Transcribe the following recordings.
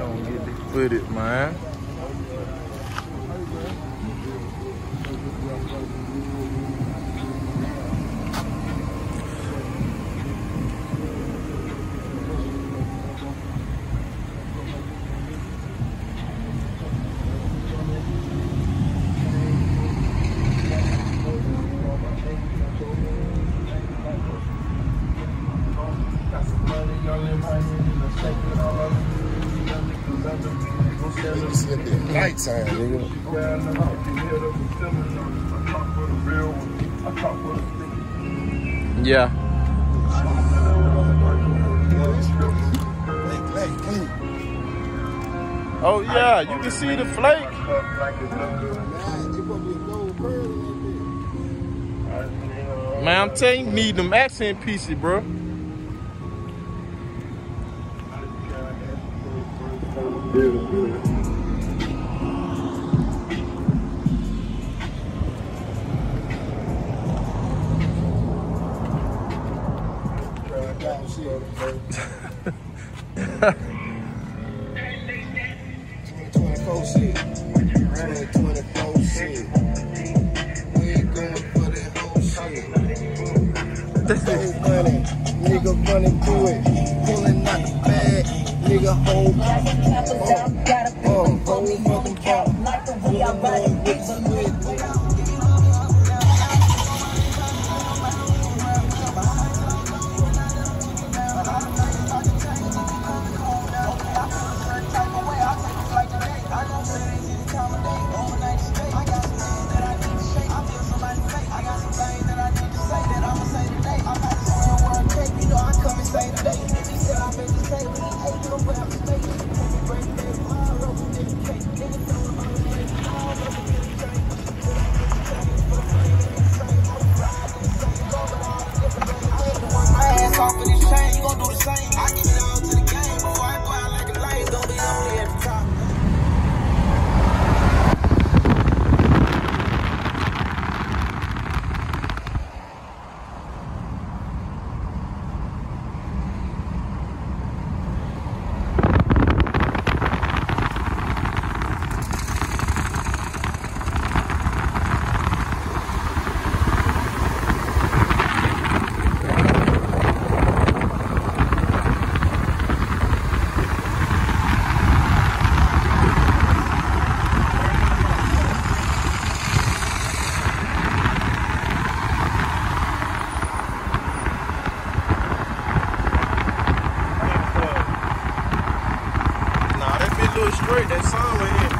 Don't get it, man. Hey, hey, hey. Oh yeah, you can see the flake. Man, I'm telling you, need them accent pieces, bro. bitch. 2024 shit. We ain't going for that whole shit. So money, nigga running through it, pulling out the bag, nigga hold, uh, uh, hold fucking pop, pulling on with the with. Bitch straight. That sun went in.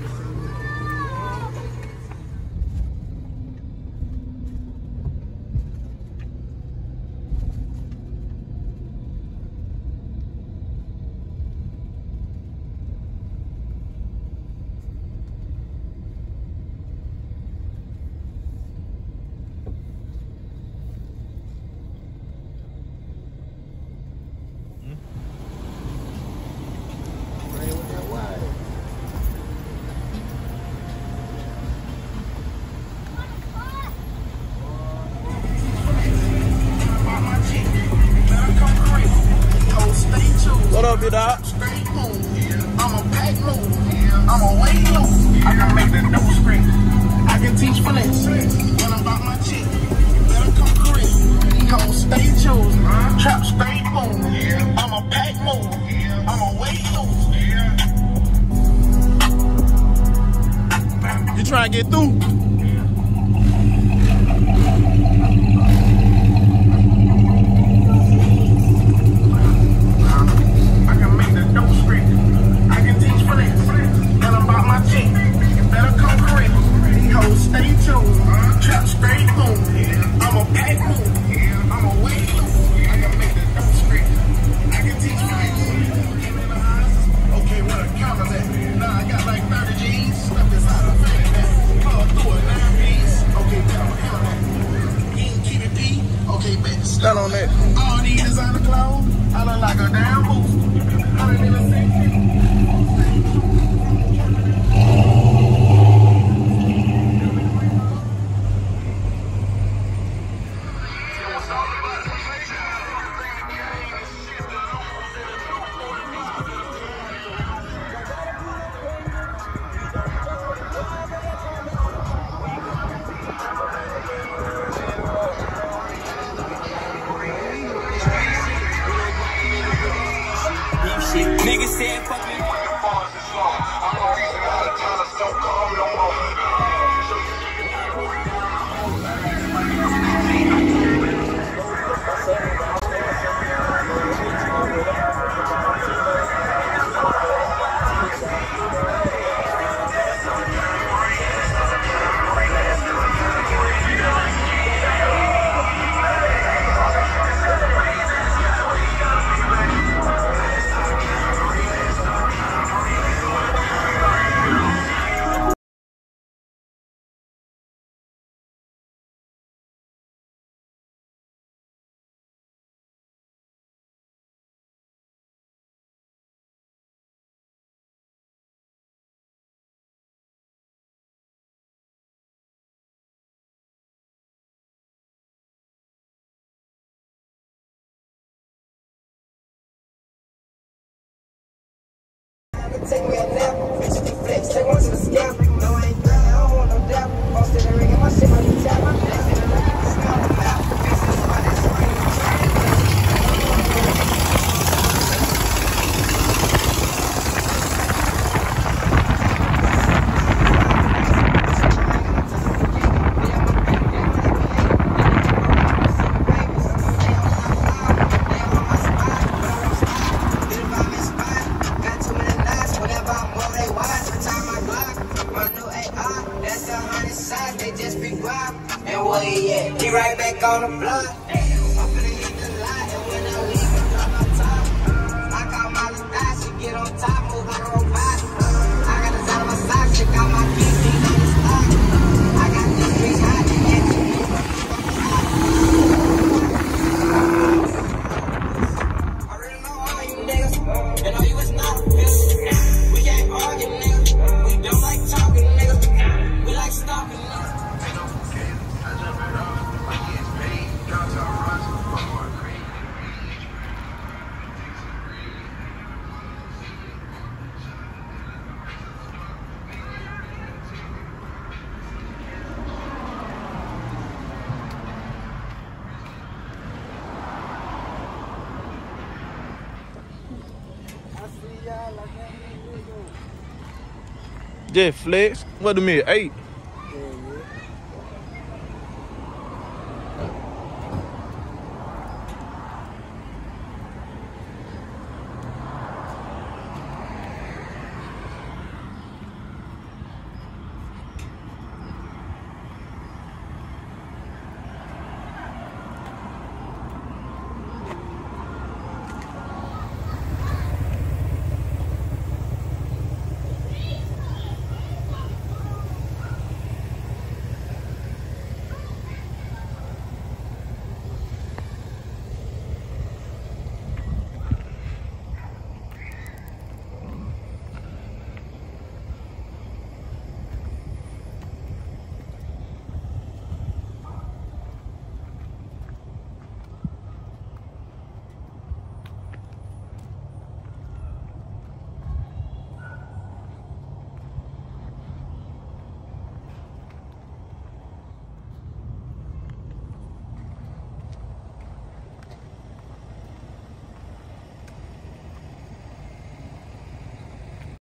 love you, dog. I'm a. I can make the nose spring. I can teach finesse. When I'm about my chick, better come correct. Come stay chosen. Trap stay. I'm a pack move. I'm a. You trying to get through? Take me up now, bitch, you flex. Take one to the scalp. Yeah, flex. What do you mean? Eight.